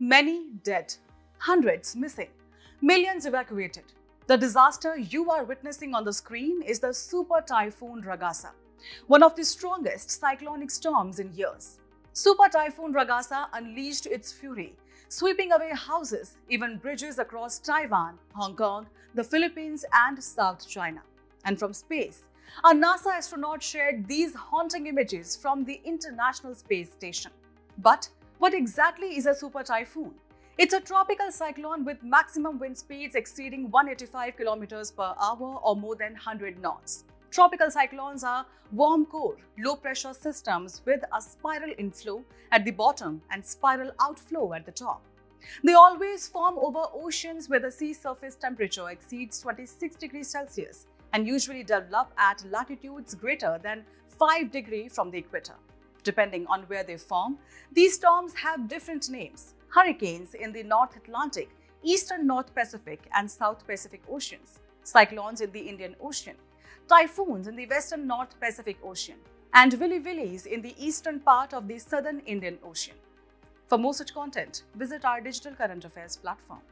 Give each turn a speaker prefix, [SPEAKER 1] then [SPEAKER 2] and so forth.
[SPEAKER 1] Many dead, hundreds missing, millions evacuated. The disaster you are witnessing on the screen is the Super Typhoon Ragasa, one of the strongest cyclonic storms in years. Super Typhoon Ragasa unleashed its fury, sweeping away houses, even bridges across Taiwan, Hong Kong, the Philippines, and South China. And from space, a NASA astronaut shared these haunting images from the International Space Station. But what exactly is a super typhoon? It's a tropical cyclone with maximum wind speeds exceeding 185 km per hour or more than 100 knots. Tropical cyclones are warm core, low pressure systems with a spiral inflow at the bottom and spiral outflow at the top. They always form over oceans where the sea surface temperature exceeds 26 degrees Celsius and usually develop at latitudes greater than 5 degree from the equator. Depending on where they form, these storms have different names. Hurricanes in the North Atlantic, Eastern North Pacific and South Pacific Oceans, cyclones in the Indian Ocean, typhoons in the Western North Pacific Ocean, and Willy Willies in the eastern part of the Southern Indian Ocean. For more such content, visit our Digital Current Affairs platform.